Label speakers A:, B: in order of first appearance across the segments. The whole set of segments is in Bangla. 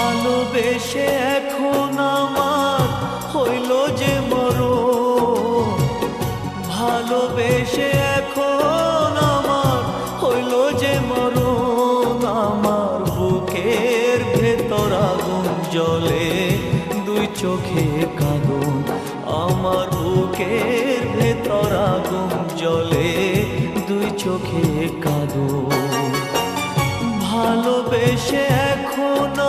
A: ভালোবেসে এখন আমার হইল যে মরো ভালোবেসে এখন আমার হইল যে মরণ। আমার বুকের ভেতর আগুন জলে দুই চোখে কাঁদন। আমার বুকের ভেতর আগুন জলে দুই চোখে কাঁদন। ভালোবেসে এখন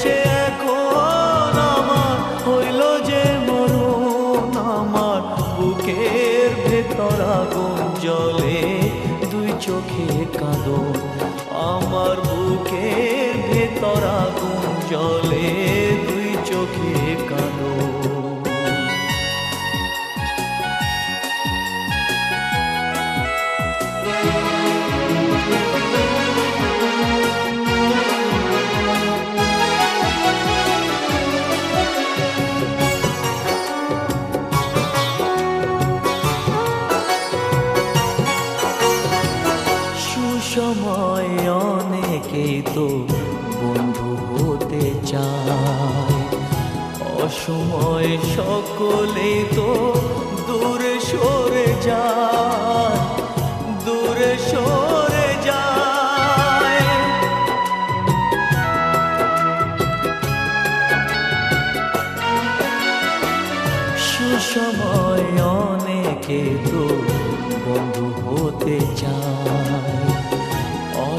A: ভালোবেসে এখন আমার হইল যে মরণ, আমার বুকের ভেতর আগুন জলে দুই চোখে কাঁদন আমার বুকের ভেতর আগুন জলে দুই চোখে কাঁদন চায়। অসময় সকলে তো দূরে সরে যায়, দূরে সরে যায়। সুসময় অনেকে তো বন্ধু হতে চায়।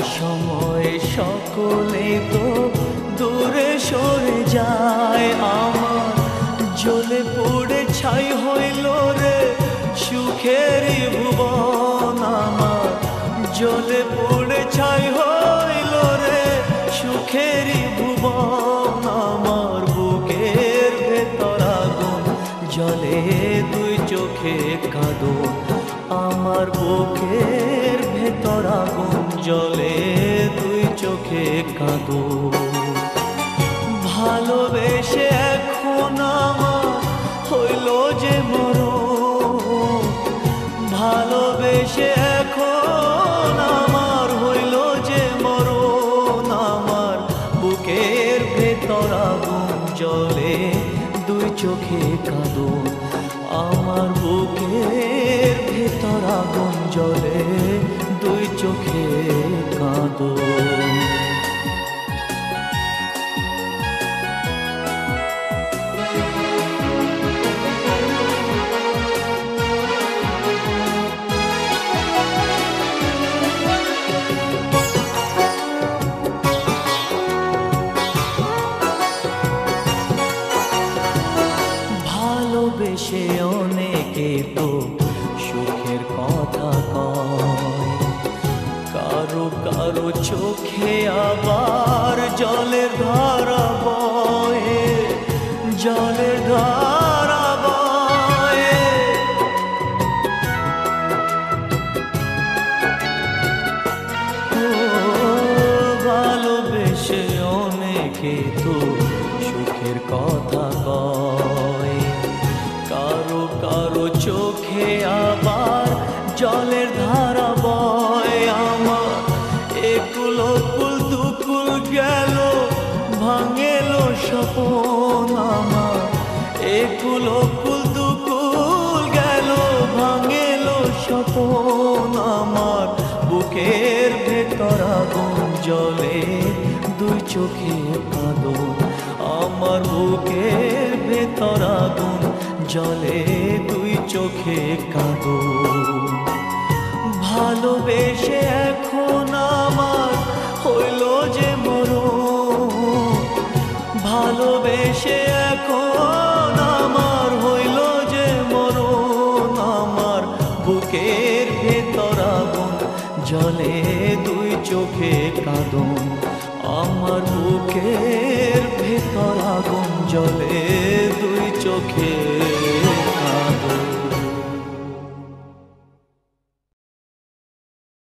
A: অসময় সকলে তো দূরে সরে যায়। আমার জ্বলে পড়ে ছাই হইল রে সুখের ভুবন। আমার জ্বলে পড়ে ছাই হইল রে সুখের ভুবন। আমার বুকের ভেতর আগুন জলে দুই চোখে কাঁদো আমার বুকের ভেতর আগুন জলে দুই চোখে কাঁদো। ভালোবেসে এখন আমার হইল যে মর ভালোবেসে এখন আমার হইল যে মরণ। আমার বুকের ভেতর আগুন জলে দুই চোখে কাঁদন আমার বুকের ভেতর আগুন জলে ভালোবেসে অনেকে তো সুখের কথা কয়। কারও চোখে আবার জলের ধারা বয়ে, জলের ধারা বয়ে। ও ভালোবেসে অনেকে তো সুখের কথা কয়। কারও কারও চোখে আবার জলের ধারা একুল কুল দুকুল গেল, ভাঙেল স্বপন আমার। বুকের ভেতর আগুন জলে দুই চোখে কাঁদন আমার বুকের ভেতর আগুন জলে দুই চোখে কাঁদন। ভালোবেসে এখন আমার হইল যে মরণ। ভালোবেসে এখন বুকের ভেতর আগুন জলে দুই চোখে কাঁদন। আমার বুকের ভেতর আগুন জলে দুই চোখে